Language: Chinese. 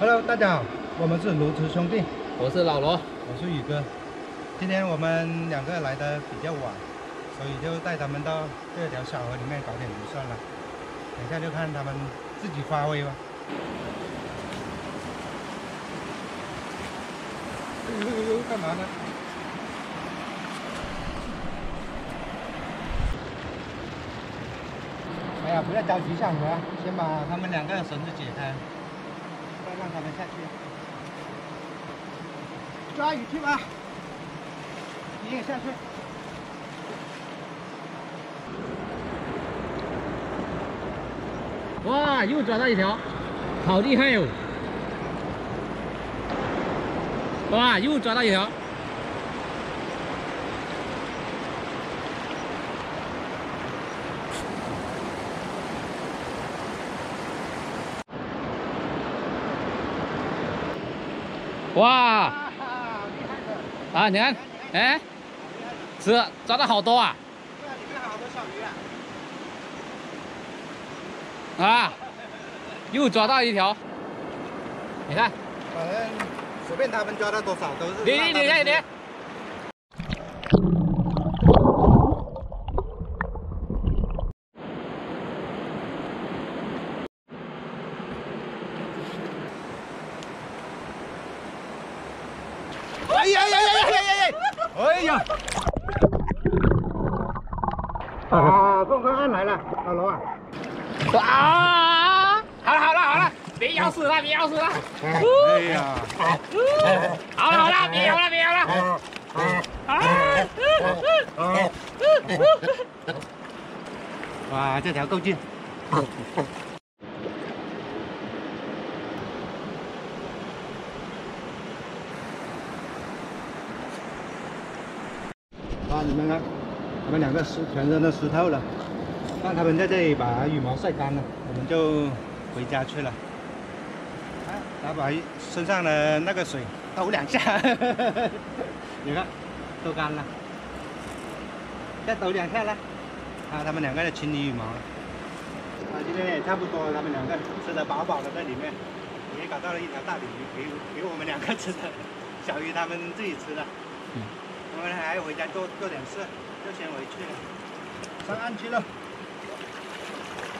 Hello，大家好，我们是卢池兄弟，我是老罗，我是宇哥。今天我们两个来的比较晚，所以就带他们到这条小河里面搞点鱼算了。等一下就看他们自己发挥吧。哎呦呦呦，干嘛呢？哎呀，不要着急上河啊，先把他们两个绳子解开，再让他们下去。抓鱼去吧，你也下去。哇，又抓到一条，好厉害哟、哇，又抓到一条。哇，啊，你看，哎，是抓到好多啊！对啊，里面好多小鱼啊。啊，又抓到一条。你看，反正随便他们抓到多少都是。你你你看你。哎呀呀呀呀呀呀！哎呀！啊，凤哥安来了，老罗啊！啊！好了好了好了，别咬死了，别咬死了。哎呀！好了好了，别咬了别咬了。哇，这条够劲！啊，你们看，他们两个湿，全身都湿透了。让他们在这里把羽毛晒干了，我们就回家去了。啊，他把身上的那个水抖两下，你看，都干了。再抖两下来。啊，他们两个在清理羽毛了。啊，今天也差不多了，他们两个吃得饱饱的在里面，也搞到了一条大鲤鱼，给 给我们两个吃的，小鱼他们自己吃的。嗯我们还要回家做做点事，就先回去了。上岸去了。